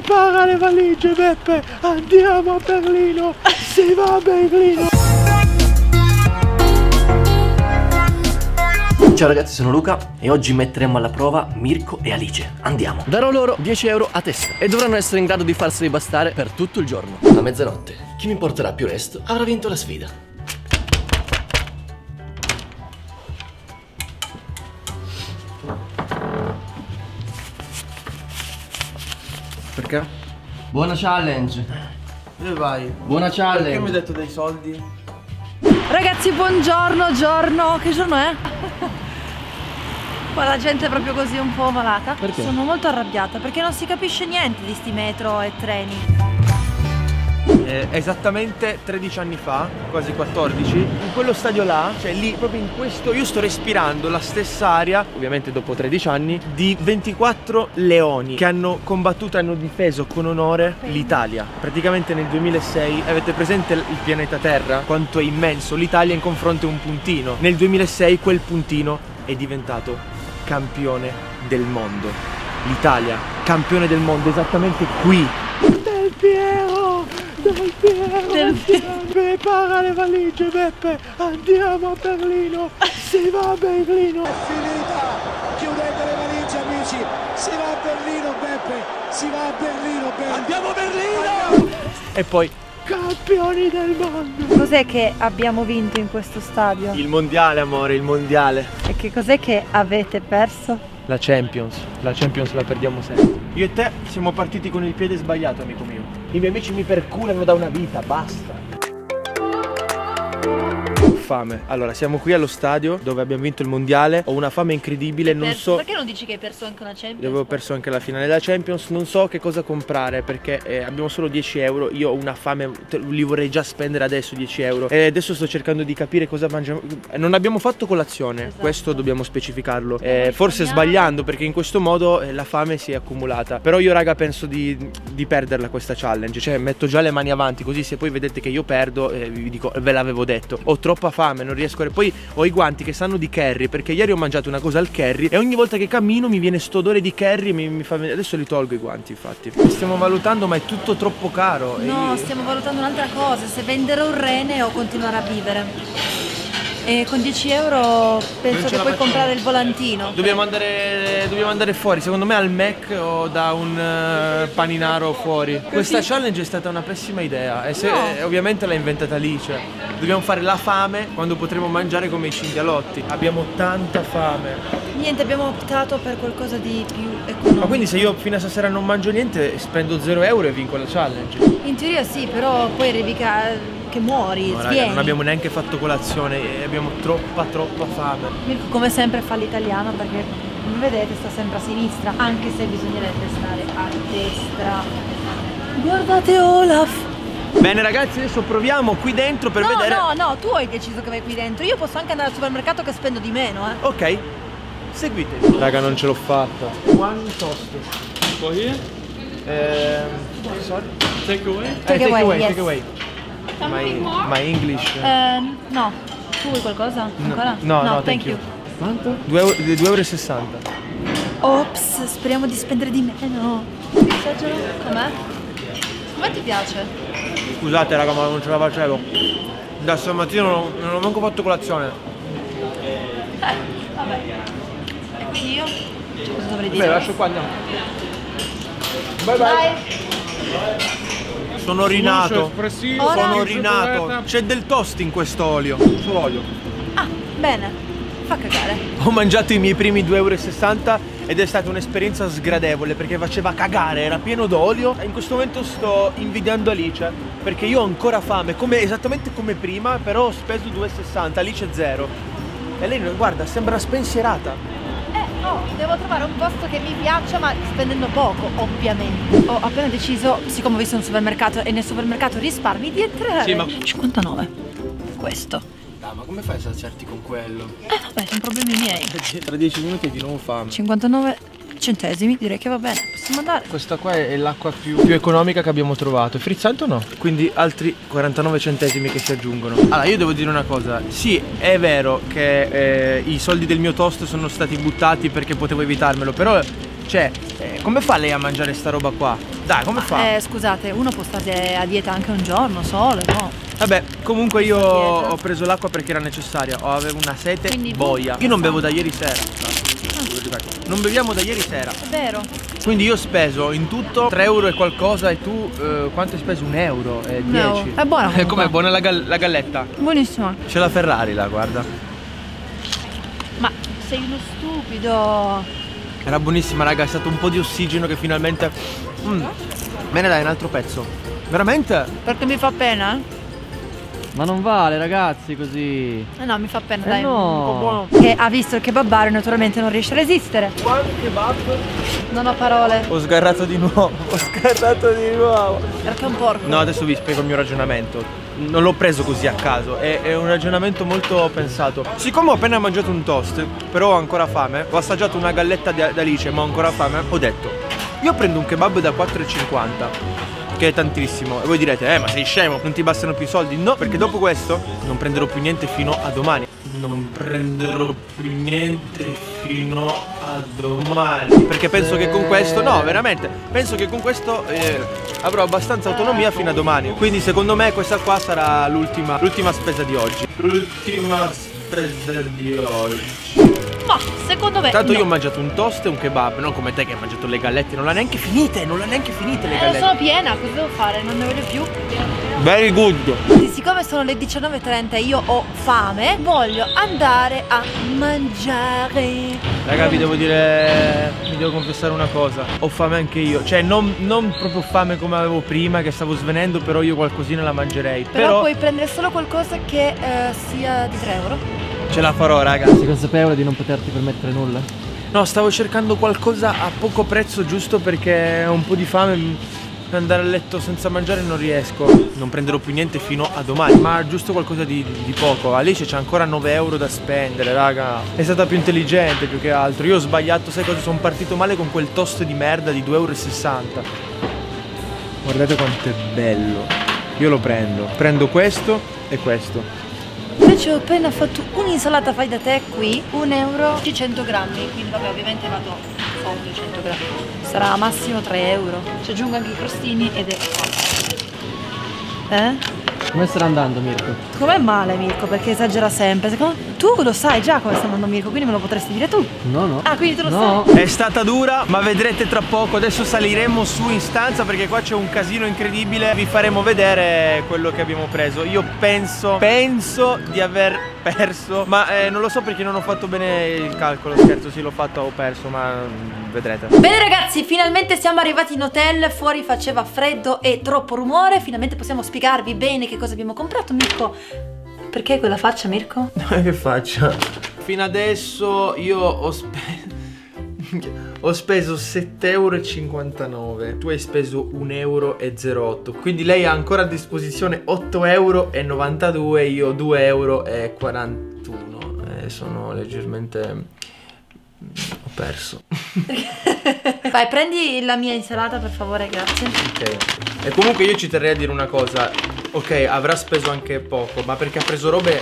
Prepara le valigie Beppe, andiamo a Berlino, si va a Berlino. Ciao ragazzi, sono Luca e oggi metteremo alla prova Mirko e Alice. Andiamo. Darò loro 10 euro a testa e dovranno essere in grado di farseli bastare per tutto il giorno. A mezzanotte, chi mi porterà più resto avrà vinto la sfida. Perché? Buona challenge. Dove vai? Buona challenge. Perché mi hai detto dei soldi? Ragazzi, buongiorno, giorno. Che giorno è? Qua la gente è proprio così un po' malata. Perché? Sono molto arrabbiata perché non si capisce niente di sti metro e treni. Eh, esattamente 13 anni fa, quasi 14, in quello stadio là, cioè lì proprio in questo, io sto respirando la stessa aria, ovviamente dopo 13 anni, di 24 leoni che hanno combattuto e hanno difeso con onore l'Italia. Praticamente nel 2006 avete presente il pianeta Terra? Quanto è immenso, l'Italia in confronto è un puntino. Nel 2006 quel puntino è diventato campione del mondo. L'Italia, campione del mondo, esattamente qui. Del Piero! Del! Del Prepara le valigie Beppe, andiamo a Berlino, si va a Berlino! finita! Chiudete le valigie amici! Si va a Berlino Beppe! Si va a Berlino Beppe! Andiamo a Berlino! E poi campioni del mondo! Cos'è che abbiamo vinto in questo stadio? Il mondiale amore, il mondiale! E che cos'è che avete perso? La Champions, la Champions la perdiamo sempre. Io e te siamo partiti con il piede sbagliato amico mio. I miei amici mi perculano da una vita, basta. Ho fame. Allora, siamo qui allo stadio dove abbiamo vinto il mondiale. Ho una fame incredibile, non so. Perché non dici che hai perso anche una Champions? Avevo perso anche la finale della Champions, non so che cosa comprare perché eh, abbiamo solo 10 euro, io ho una fame, li vorrei già spendere adesso 10 euro e adesso sto cercando di capire cosa mangiamo. Eh, Non abbiamo fatto colazione, Esatto. questo dobbiamo specificarlo, Eh, forse sbagliando perché in questo modo eh, la fame si è accumulata, però io raga penso di, di perderla questa challenge, cioè metto già le mani avanti così se poi vedete che io perdo eh, vi dico ve l'avevo detto, ho troppa fame, non riesco a... Poi ho i guanti che sanno di curry perché ieri ho mangiato una cosa al curry e ogni volta che cammino mi viene sto odore di curry e mi, mi fa. Adesso li tolgo i guanti infatti. Stiamo valutando ma è tutto troppo caro. e No, io- stiamo valutando un'altra cosa, se vendere un rene o continuare a vivere. E con 10 euro penso che puoi comprare il volantino. Dobbiamo andare, dobbiamo andare fuori, secondo me al Mac o da un eh, paninaro fuori. Questa challenge è stata una pessima idea e se, No. eh, ovviamente l'ha inventata Alice. Dobbiamo fare la fame quando potremo mangiare come i cinghialotti. Abbiamo tanta fame. Niente, abbiamo optato per qualcosa di più economico. Ma quindi se io fino a stasera non mangio niente spendo 0 euro e vinco la challenge. In teoria sì, però poi arrivi che, muori, No, raga, non abbiamo neanche fatto colazione e abbiamo troppa troppa fame. Mirko come sempre fa l'italiano perché come vedete sta sempre a sinistra, anche se bisognerebbe stare a destra. Guardate Olaf! Bene ragazzi, adesso proviamo qui dentro per no, vedere. no, no, tu hai deciso che vai qui dentro. Io posso anche andare al supermercato che spendo di meno, eh. Ok, seguitemi. Raga, non ce l'ho fatta. One toast. For here, Ehm, sorry. take away. Eh, Take away, yes. take away. My, my English. Ehm, no. Tu vuoi qualcosa? Ancora? no, no, thank you. Quanto? 2,60 euro. due euro e sessanta. Ops, speriamo di spendere di meno. Assaggialo. Com'è? Come ti piace? Scusate raga, ma non ce la facevo. Da stamattina non ho, non ho manco fatto colazione. Eh, vabbè. E quindi io? Cosa dovrei Beh, dire? lascio qua, andiamo. Bye bye. Sono rinato. Sono rinato. C'è del toast in questo olio. Solo olio. Ah, bene. Fa cagare. Ho mangiato i miei primi 2,60 euro ed è stata un'esperienza sgradevole perché faceva cagare, era pieno d'olio. E in questo momento sto invidiando Alice perché io ho ancora fame, come- esattamente come prima, però ho speso 2,60, Alice zero. E lei, guarda, sembra spensierata. No, devo trovare un posto che mi piaccia, ma spendendo poco, ovviamente. Ho appena deciso, siccome ho visto un supermercato e nel supermercato risparmi, di entrare. Sì, ma- 59. Questo. Ah, ma come fai a saziarti con quello? Eh, vabbè, sono problemi miei. Tra 10 minuti hai di nuovo fame. 59 centesimi, direi che va bene. Possiamo andare. Questa qua è l'acqua più, più economica che abbiamo trovato. È frizzante o no? Quindi altri 49 centesimi che si aggiungono. Allora, io devo dire una cosa. Sì, è vero che eh, i soldi del mio toast sono stati buttati perché potevo evitarmelo, però, cioè, eh, come fa lei a mangiare sta roba qua? Dai, come fa? Eh, scusate, uno può stare a dieta anche un giorno solo, no? Vabbè, comunque io ho preso l'acqua perché era necessaria. Ho avevo una sete Quindi boia. Io non bevo da ieri sera. Non beviamo da ieri sera. È vero. Quindi io ho speso in tutto 3 euro e qualcosa e tu eh, quanto hai speso? Un euro e Un euro. 10. È buona Eh, comunque. com'è buona la, gal- la galletta? Buonissima. C'è la Ferrari là, guarda. Ma sei uno stupido. Era buonissima, raga, è stato un po' di ossigeno che finalmente. Mm. Bene, dai, un altro pezzo. Veramente? Perché mi fa pena? Ma non vale, ragazzi, così. Eh no, mi fa pena, Eh dai. no. Che ha visto il kebabbaro e naturalmente non riesce a resistere. kebab. Non ho parole. Ho sgarrato di nuovo. Ho sgarrato di nuovo. Perché è un porco. No, adesso vi spiego il mio ragionamento. Non l'ho preso così a caso, è, è un ragionamento molto pensato. Siccome ho appena mangiato un toast, però ho ancora fame, ho assaggiato una galletta di d'alice, ma ho ancora fame, ho detto, io prendo un kebab da 4,50, che è tantissimo. E voi direte, eh, ma sei scemo, non ti bastano più i soldi? No, perché dopo questo non prenderò più niente fino a domani. Non prenderò più niente fino a domani. Perché penso che con questo, no, veramente, penso che con questo eh, avrò abbastanza autonomia fino a domani. Quindi secondo me questa qua sarà l'ultima, l'ultima spesa di oggi. L'ultima spesa di oggi. Ma secondo me. Tanto no. io ho mangiato un toast e un kebab, non come te che hai mangiato le gallette, non l'ha neanche finite, non l'ha neanche finite le Eh, gallette. sono piena, cosa devo fare? Non ne voglio più. Very good. Quindi, siccome sono le 19.30 e io ho fame, voglio andare a mangiare. Raga, vi devo dire, vi devo confessare una cosa. Ho fame anche io. Cioè, non, non proprio fame come avevo prima, che stavo svenendo, però io qualcosina la mangerei. Però, Però, puoi prendere solo qualcosa che eh, sia di 3 euro. Ce la farò, raga. Sei consapevole di non poterti permettere nulla? No, stavo cercando qualcosa a poco prezzo, giusto perché ho un po' di fame. m- Andare a letto senza mangiare non riesco. Non prenderò più niente fino a domani. Ma giusto qualcosa di, di- di poco. Alice c'ha ancora 9 euro da spendere, raga. È stata più intelligente più che altro. Io ho sbagliato, sai cosa? Sono partito male con quel toast di merda di 2,60 euro. Guardate quanto è bello. Io lo prendo. Prendo questo e questo. Invece ho appena fatto un'insalata fai da te qui, 1 euro di 100 grammi. Quindi vabbè, ovviamente vado con 200 grammi. Sarà massimo 3 euro. Ci aggiungo anche i crostini ed è. Eh? Come starà andando, Mirko? Com'è male Mirko? Perché esagera sempre. Secondo... Tu lo sai già come sta andando Mirko, quindi me lo potresti dire tu. No, no. Ah, quindi tu lo no. È stata dura, ma vedrete tra poco. Adesso saliremo su in stanza perché qua c'è un casino incredibile. Vi faremo vedere quello che abbiamo preso. Io penso, penso di aver perso, ma eh, non lo so perché non ho fatto bene il calcolo. Scherzo, sì, l'ho fatto, ho perso, ma mm, vedrete. Bene ragazzi, finalmente siamo arrivati in hotel, fuori faceva freddo e troppo rumore, finalmente possiamo spiegarvi bene che cosa abbiamo comprato. Mirko, perché quella faccia Mirko? che faccia? Fino adesso io ho speso. Ho speso 7,59 euro, tu hai speso 1,08 euro, quindi lei ha ancora a disposizione 8,92 euro, io 2,41 euro. Eh, sono leggermente... Ho perso. Vai, prendi la mia insalata per favore, grazie. Ok. E comunque io ci terrei a dire una cosa. Ok, avrà speso anche poco, ma perché ha preso robe...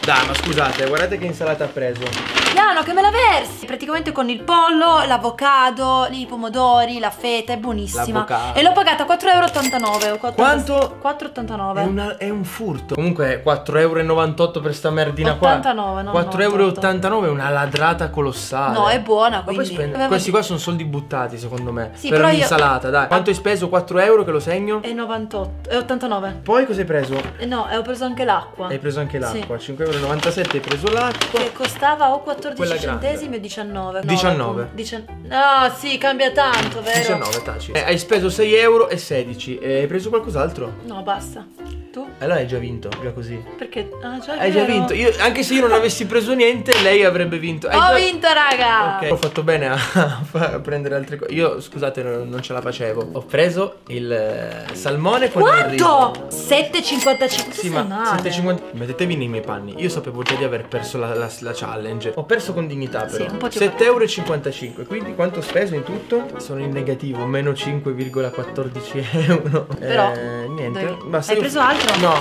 Dai, ma scusate, guardate che insalata ha preso. Piano, che me la versi! Praticamente con il pollo, l'avocado, i pomodori, la feta, è buonissima. E l'ho pagata 4,89 euro. Quanto? 4,89. È, una- è un furto. Comunque 4,98 euro per sta merdina qua. 89, no, 4,89 euro è una ladrata colossale. No, è buona, Ma poi quindi- spende- Avevo- Questi qua sono soldi buttati secondo me. Sì, per però io- dai. Quanto hai speso? 4 euro che lo segno? È 98, è 89. Poi cosa hai preso? Eh no, e ho preso anche l'acqua. Hai preso anche Sì. l'acqua. 5,97 euro hai preso l'acqua. Che costava o 14 Quella grande. centesimi o 19. 19. No, sì, cambia tanto, vero? 19 taci. Eh, hai speso 6 euro e 16. E hai preso qualcos'altro? No, basta. Tu? Allora hai già vinto, già così. Perché? Ah, già Hai già vero. vinto. Io- anche se io non avessi preso niente, lei avrebbe vinto. Hai Ho già- vinto, raga! Ok, ho fatto bene a, a prendere altre cose. Io, scusate, non, non ce la facevo. Ho preso il eh, salmone con il riso. Quanto? 7,55. Sì, ma sei male. 7,50 Mettetevi nei miei panni. Io sapevo già di aver perso la, la- la challenge. Ho perso con dignità, però. Sì, un po' ti 7,55 euro. Quindi quanto ho speso in tutto? Sono in negativo, meno 5,14 euro. Però, Eh, niente. dai. Basta, Hai preso altro? No.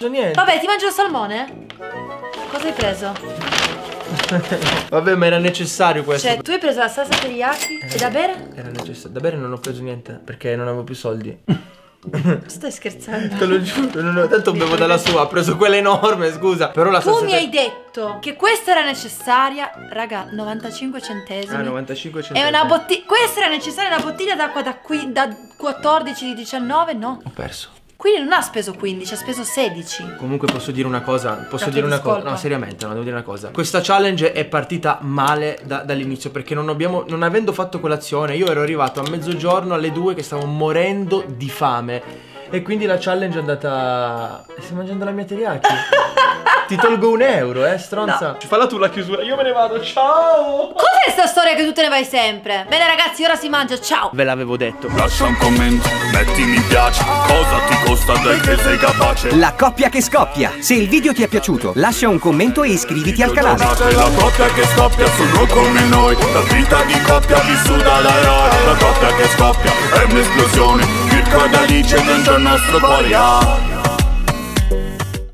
Non niente. Vabbè, ti mangio il salmone? Cosa hai preso? Vabbè, ma era necessario questo. Cioè, tu hai preso la salsa teriyaki e da bere? Era necessario. Da bere non ho preso niente perché non avevo più soldi. Stai scherzando? Te lo giuro, non ho, tanto bevo dalla sua, ha preso quella enorme, scusa. Però la Tu mi hai detto che questa era necessaria, raga, 95 centesimi. Ah, 95 È centesimi. una bottiglia. Questa era necessaria una bottiglia d'acqua da, qui, da 14 di 19? No. Ho perso. Quindi non ha speso 15, ha speso 16. Comunque posso dire una cosa, posso Cazzo dire di una cosa, no seriamente, no, devo dire una cosa. Questa challenge è partita male da- dall'inizio perché non abbiamo, non avendo fatto colazione, io ero arrivato a mezzogiorno alle 2 che stavo morendo di fame e quindi la challenge è andata... Stai mangiando la mia teriyaki? Ti tolgo un euro, eh, stronza. Falla tu la chiusura, io me ne vado, ciao! Cos'è sta storia che tu te ne vai sempre? Bene ragazzi, ora si mangia, ciao! Ve l'avevo detto. Lascia un commento, metti mi piace Cosa ti costa del che sei capace La coppia che scoppia. Se il video ti è piaciuto, lascia un commento e iscriviti al canale. La coppia che scoppia sono come noi La vita di coppia vissuta da eroi La coppia che scoppia è un'esplosione Mirko ed Alice dentro il nostro cuore ah.